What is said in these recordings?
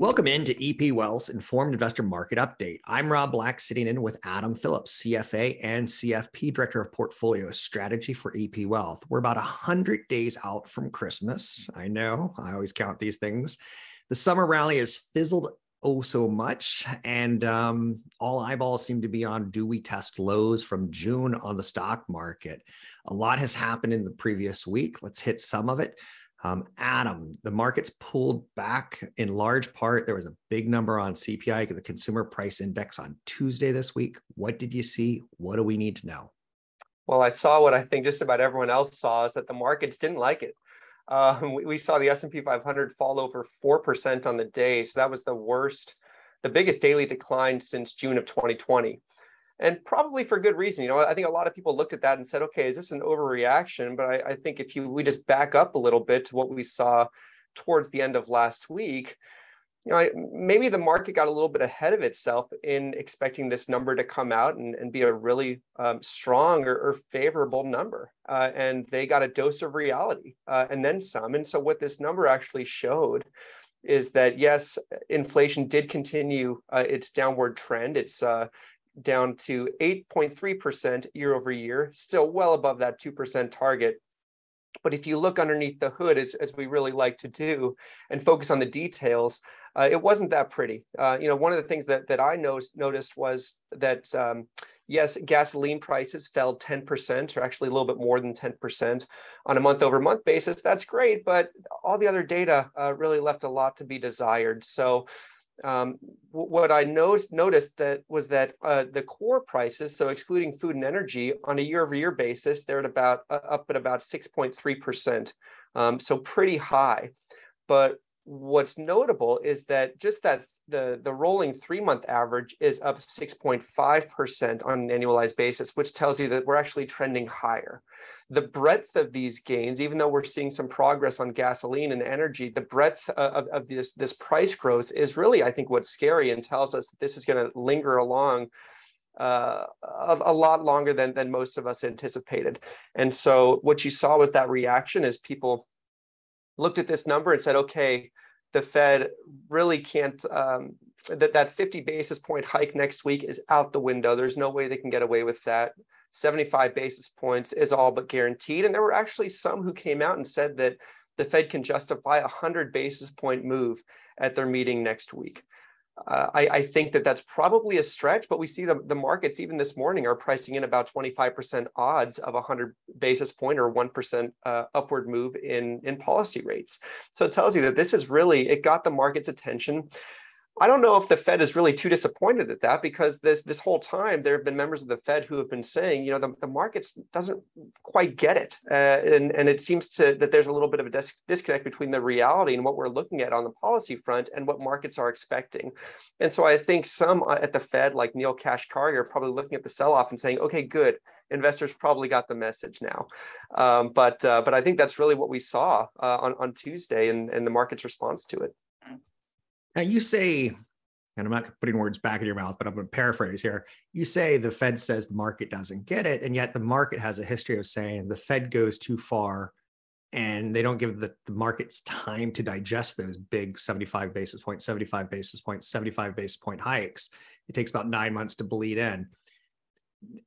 Welcome into EP Wealth's Informed Investor Market Update. I'm Rob Black, sitting in with Adam Phillips, CFA and CFP Director of Portfolio Strategy for EP Wealth. We're about 100 days out from Christmas. I know, I always count these things. The summer rally has fizzled oh so much, and um, all eyeballs seem to be on do we test lows from June on the stock market? A lot has happened in the previous week. Let's hit some of it. Um, Adam, the markets pulled back in large part. There was a big number on CPI, the Consumer Price Index, on Tuesday this week. What did you see? What do we need to know? Well, I saw what I think just about everyone else saw is that the markets didn't like it. Um, we, we, saw the S&P 500 fall over 4% on the day. So that was the worst, the biggest daily decline since June of 2020 and probably for good reason. You know, I think a lot of people looked at that and said, okay, is this an overreaction? But I, I think if you we just back up a little bit to what we saw towards the end of last week, you know, maybe the market got a little bit ahead of itself in expecting this number to come out and, and be a really um, strong or, or, favorable number. Uh, and they got a dose of reality uh, and then some. And so, what this number actually showed is that yes, inflation did continue uh, its downward trend. It's uh, down to 8.3% year over year, still well above that 2% target. But if you look underneath the hood, as, as we really like to do, and focus on the details, uh, it wasn't that pretty. Uh, you know, one of the things that that I noticed noticed was that um, yes, gasoline prices fell 10%, or actually a little bit more than 10% on a month over month basis. That's great, but all the other data uh, really left a lot to be desired. So um, what I noticed, noticed that was that uh, the core prices, so excluding food and energy, on a year-over-year basis, they're at about uh, up at about 6.3 percent, um, so pretty high. But what's notable is that just that the, the rolling three month average is up 6.5% on an annualized basis, which tells you that we're actually trending higher. The breadth of these gains, even though we're seeing some progress on gasoline and energy, the breadth of, of this, this price growth is really, I think, what's scary and tells us that this is going to linger along uh, a, a, lot longer than, than most of us anticipated. And so what you saw was that reaction as people looked at this number and said, okay, the Fed really can't, um, that, that 50 basis point hike next week is out the window. There's no way they can get away with that. 75 basis points is all but guaranteed. And there were actually some who came out and said that the Fed can justify a 100 basis point move at their meeting next week. Uh, I, I, think that that's probably a stretch, but we see the, the markets even this morning are pricing in about 25% odds of a 100 basis point or 1% uh, upward move in, in policy rates. So it tells you that this is really, it got the market's attention. I don't know if the Fed is really too disappointed at that because this this whole time there have been members of the Fed who have been saying, you know, the, the markets doesn't quite get it, uh, and and it seems to that there's a little bit of a dis- disconnect between the reality and what we're looking at on the policy front and what markets are expecting, and so I think some uh, at the Fed, like Neel Kashkari, are probably looking at the sell-off and saying, okay, good, investors probably got the message now. Um, but uh, but I think that's really what we saw uh, on on Tuesday and and the market's response to it. Now you say, and I'm not putting words back in your mouth, but I'm going to paraphrase here. You say the Fed says the market doesn't get it, and yet the market has a history of saying the Fed goes too far and they don't give the, the markets time to digest those big 75 basis points, 75 basis points, 75 basis point hikes. It takes about nine months to bleed in.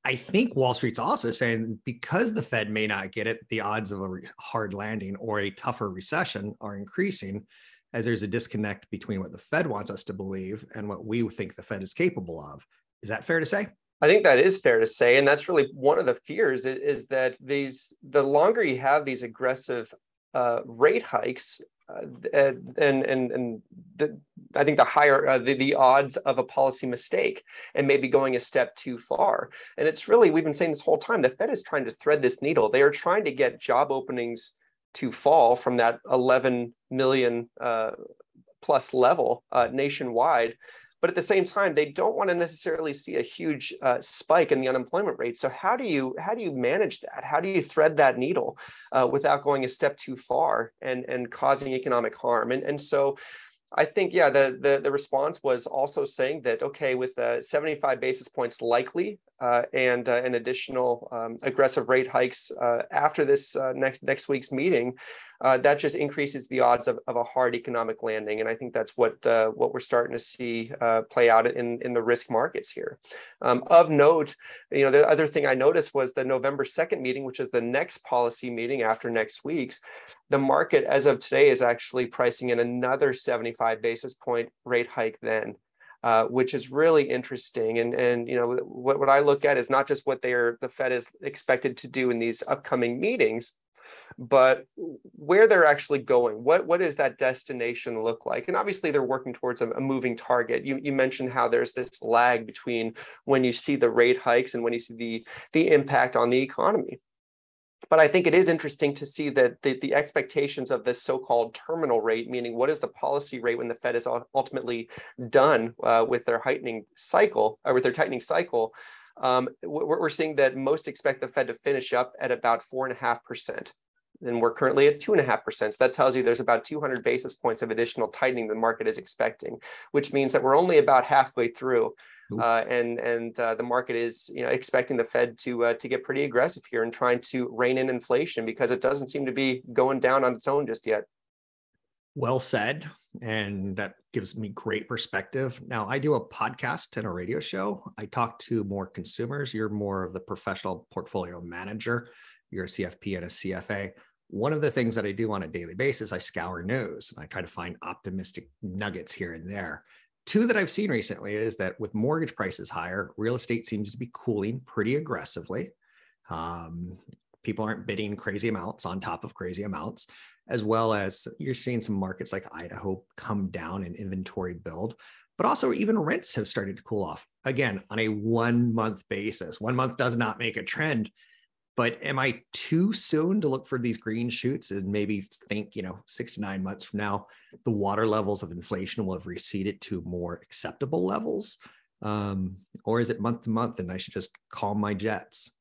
I think Wall Street's also saying because the Fed may not get it, the odds of a hard landing or a tougher recession are increasing as there's a disconnect between what the Fed wants us to believe and what we think the Fed is capable of. Is that fair to say? I think that is fair to say, and that's really one of the fears is, that these the longer you have these aggressive uh, rate hikes, uh, and and and the, I think the higher uh, the, the odds of a policy mistake and maybe going a step too far. And it's really we've been saying this whole time the Fed is trying to thread this needle. They are trying to get job openings to fall from that 11 million uh, plus level uh, nationwide. But at the same time, they don't want to necessarily see a huge uh, spike in the unemployment rate. So how do you how do you manage that? How do you thread that needle uh, without going a step too far and and causing economic harm? And and so I think, yeah, the, the, the response was also saying that, okay, with uh, 75 basis points likely and uh, an additional um, aggressive rate hikes uh, after this uh, next next week's meeting, uh, that just increases the odds of, of a hard economic landing. And I think that's what uh, what we're starting to see play out in in the risk markets here. Um, of note, you know, the other thing I noticed was the November second meeting, which is the next policy meeting after next week's. The market, as of today, is actually pricing in another 75 basis point rate hike then. Uh, which is really interesting. And and you know what, what I look at is not just what they're the Fed is expected to do in these upcoming meetings, but where they're actually going. What what does that destination look like? And obviously they're working towards a, a moving target. You you mentioned how there's this lag between when you see the rate hikes and when you see the the impact on the economy but I think it is interesting to see that the, the expectations of this so-called terminal rate, meaning what is the policy rate when the Fed is ultimately done uh, with their heightening cycle or with their tightening cycle, um, we're, we're seeing that most expect the Fed to finish up at about four and a half percent. And we're currently at two and a half percent. So that tells you there's about 200 basis points of additional tightening the market is expecting, which means that we're only about halfway through uh, and and uh, the market is you know expecting the Fed to uh, to get pretty aggressive here and trying to rein in inflation because it doesn't seem to be going down on its own just yet. Well said, and that gives me great perspective. Now I do a podcast and a radio show. I talk to more consumers. You're more of the professional portfolio manager. You're a CFP and a CFA one of the things that I do on a daily basis, I scour news and I try to find optimistic nuggets here and there. Two that I've seen recently is that with mortgage prices higher, real estate seems to be cooling pretty aggressively. Um, people aren't bidding crazy amounts on top of crazy amounts, as well as you're seeing some markets like Idaho come down in inventory build, but also even rents have started to cool off again on a one month basis. One month does not make a trend, but am I too soon to look for these green shoots and maybe think, you know, six to nine months from now, the water levels of inflation will have receded to more acceptable levels? Um, or is it month to month and I should just calm my jets?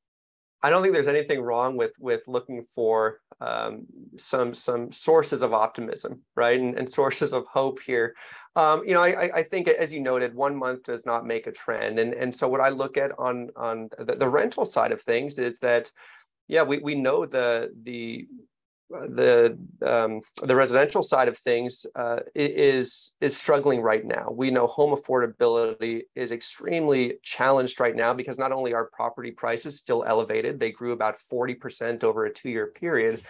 I don't think there's anything wrong with with looking for um, some some sources of optimism, right, and, and sources of hope here. Um, you know, I, I think as you noted, one month does not make a trend, and and so what I look at on on the, the rental side of things is that, yeah, we we know the the the um, the residential side of things uh, is is struggling right now. We know home affordability is extremely challenged right now because not only are property prices still elevated, they grew about forty percent over a two year period.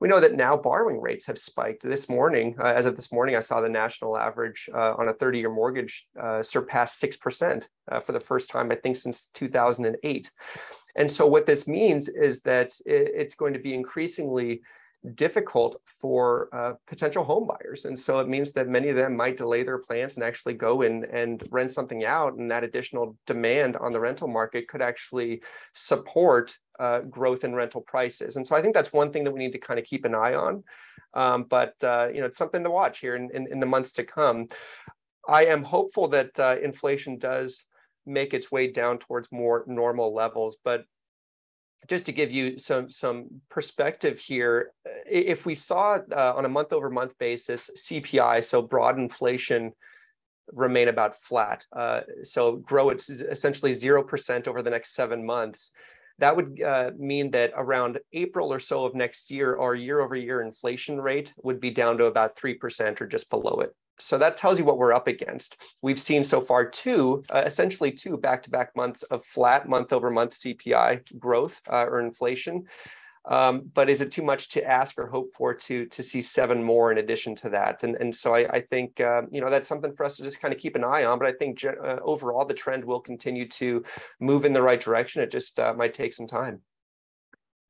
We know that now borrowing rates have spiked. This morning, uh, as of this morning, I saw the national average uh, on a 30 year mortgage uh, surpass 6% uh, for the first time, I think, since 2008. And so, what this means is that it's going to be increasingly difficult for uh, potential home buyers. And so it means that many of them might delay their plans and actually go in and rent something out. And that additional demand on the rental market could actually support uh, growth in rental prices. And so I think that's one thing that we need to kind of keep an eye on. Um, but uh, you know, it's something to watch here in, in, in, the months to come. I am hopeful that uh, inflation does make its way down towards more normal levels, but just to give you some some perspective here, if we saw uh, on a month over month basis CPI, so broad inflation, remain about flat, uh, so grow at essentially zero percent over the next seven months, that would uh, mean that around April or so of next year, our year over year inflation rate would be down to about three percent or just below it. So that tells you what we're up against. We've seen so far two, uh, essentially two back-to-back months of flat month-over-month CPI growth uh, or inflation. Um, but is it too much to ask or hope for to to see seven more in addition to that? And and so I, I think uh, you know that's something for us to just kind of keep an eye on. But I think uh, overall the trend will continue to move in the right direction. It just uh, might take some time.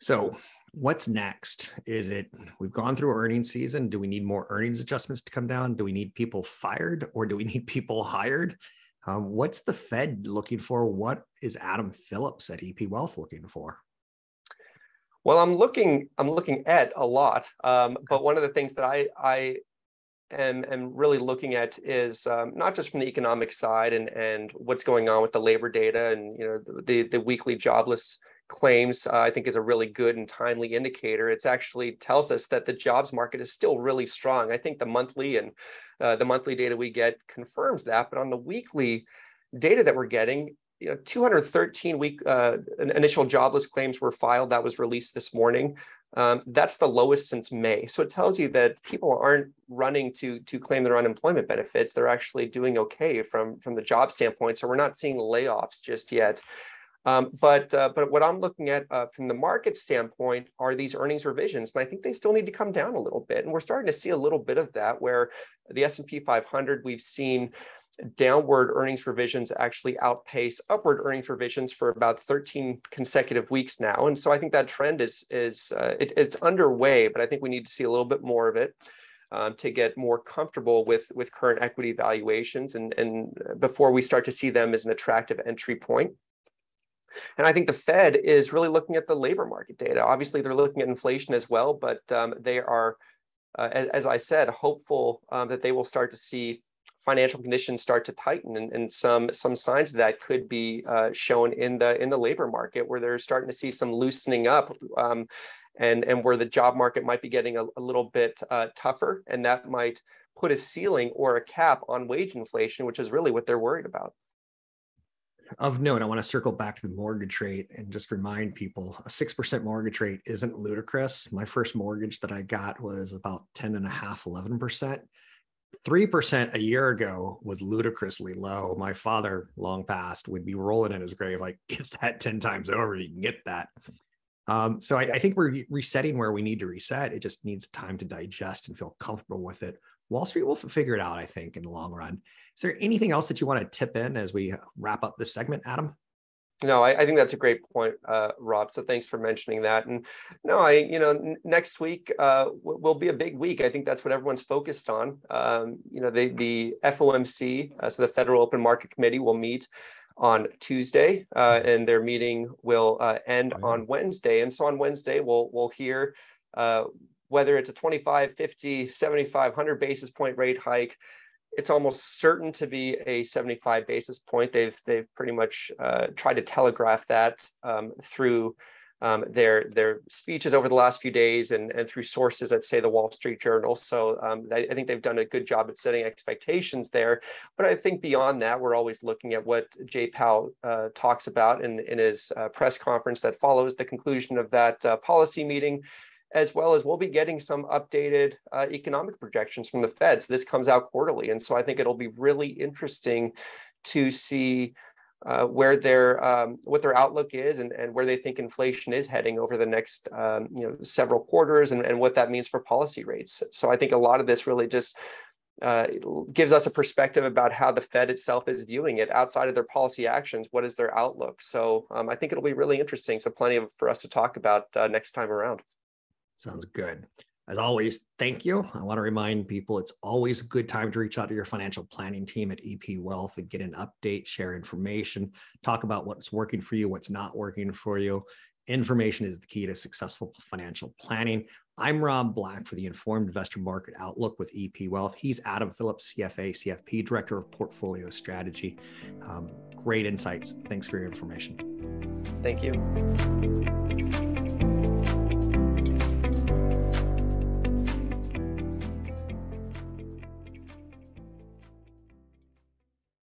So what's next? Is it we've gone through earnings season? Do we need more earnings adjustments to come down? Do we need people fired or do we need people hired? Um, what's the Fed looking for? What is Adam Phillips at EP Wealth looking for? Well, I'm looking. I'm looking at a lot, um, but one of the things that I I am am really looking at is um, not just from the economic side and and what's going on with the labor data and you know the the weekly jobless claims, uh, I think is a really good and timely indicator. It's actually tells us that the jobs market is still really strong. I think the monthly and uh, the monthly data we get confirms that, but on the weekly data that we're getting, you know, 213 week uh, initial jobless claims were filed. That was released this morning. Um, that's the lowest since May. So it tells you that people aren't running to to claim their unemployment benefits. They're actually doing okay from from the job standpoint. So we're not seeing layoffs just yet. Um, but uh, but what I'm looking at uh, from the market standpoint are these earnings revisions, and I think they still need to come down a little bit. And we're starting to see a little bit of that, where the S&P 500 we've seen downward earnings revisions actually outpace upward earnings revisions for about 13 consecutive weeks now. And so I think that trend is is uh, it, it's underway, but I think we need to see a little bit more of it. Um, to get more comfortable with with current equity valuations and and before we start to see them as an attractive entry point. And I think the Fed is really looking at the labor market data. Obviously, they're looking at inflation as well, but um, they are, uh, as, as, I said, hopeful um, that they will start to see financial conditions start to tighten and, and some some signs of that could be uh, shown in the in the labor market where they're starting to see some loosening up um, and and where the job market might be getting a, a little bit uh, tougher and that might put a ceiling or a cap on wage inflation which is really what they're worried about of note, I want to circle back to the mortgage rate and just remind people a 6% mortgage rate isn't ludicrous. My first mortgage that I got was about 10 and a half, 11%. 3% a year ago was ludicrously low. My father, long past, would be rolling in his grave, like, get that 10 times over, you can get that. Um, so I, I, think we're resetting where we need to reset. It just needs time to digest and feel comfortable with it. Wall Street will figure it out, I think, in the long run. Is there anything else that you want to tip in as we wrap up this segment, Adam? No, I, I, think that's a great point, uh, Rob. So thanks for mentioning that. And no, I, you know, n- next week uh, w- will be a big week. I think that's what everyone's focused on. Um, you know, the the FOMC, uh, so the Federal Open Market Committee, will meet on Tuesday, uh, and their meeting will uh, end oh, on Wednesday. And so on Wednesday, we'll we'll hear uh, whether it's a 25, 50, 75, 100 basis point rate hike it's almost certain to be a 75 basis point. They've they've pretty much uh, tried to telegraph that um, through um, their their speeches over the last few days and and through sources at say the Wall Street Journal. So um, I, I, think they've done a good job at setting expectations there. But I think beyond that, we're always looking at what Jay Powell uh, talks about in in his uh, press conference that follows the conclusion of that uh, policy meeting as well as we'll be getting some updated uh, economic projections from the Feds. This comes out quarterly. And so I think it'll be really interesting to see uh, where their um, what their outlook is and, and where they think inflation is heading over the next um, you know several quarters and, and what that means for policy rates. So I think a lot of this really just uh, gives us a perspective about how the Fed itself is viewing it outside of their policy actions. What is their outlook? So um, I think it'll be really interesting. So plenty of, for us to talk about uh, next time around. Sounds good. As always, thank you. I want to remind people it's always a good time to reach out to your financial planning team at EP Wealth and get an update, share information, talk about what's working for you, what's not working for you. Information is the key to successful financial planning. I'm Rob Black for the Informed Investor Market Outlook with EP Wealth. He's Adam Phillips, CFA, CFP, Director of Portfolio Strategy. Um, great insights. Thanks for your information. Thank you.